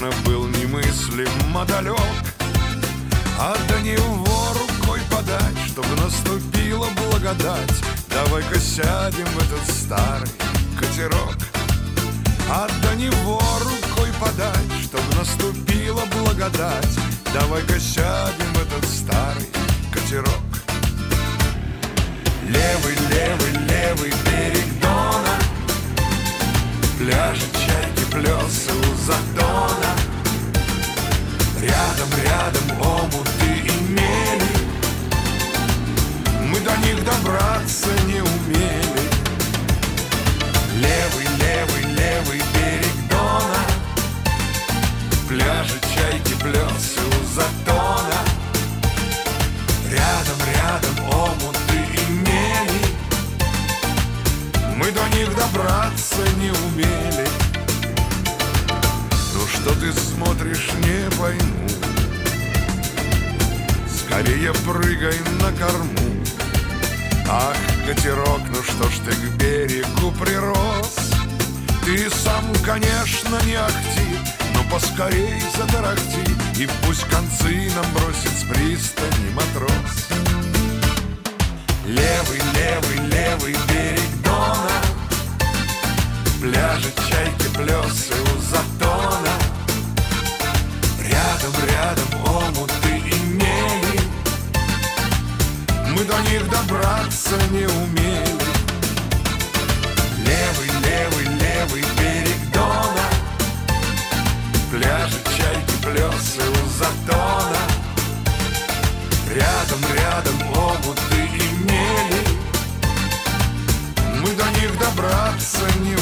конечно, был немыслимо далек А до него рукой подать, чтобы наступила благодать. Давай-ка сядем в этот старый катерок. А до него рукой подать, чтобы наступила благодать. Давай-ка сядем в этот старый катерок. Левый, левый, левый берег Дона. Пляжи, рядом омуты и мели. Мы до них добраться не умели. Левый, левый, левый берег Дона. Пляжи, чайки, плесы у затона. Рядом, рядом омуты и мели. Мы до них добраться не умели. Ну что ты смотришь, не пойму Скорее прыгай на корму. Ах, катерок, ну что ж ты к берегу прирос? Ты сам, конечно, не ахти Но поскорей затарахти И пусть концы нам бросит с пристани матрос. Левый, левый, левый берег Дона. Пляжи, чайки, плесы до них добраться не умели. Левый, левый, левый берег Дона. Пляжи, чайки, плесы у затона. Рядом, рядом обуты и мели. Мы до них добраться не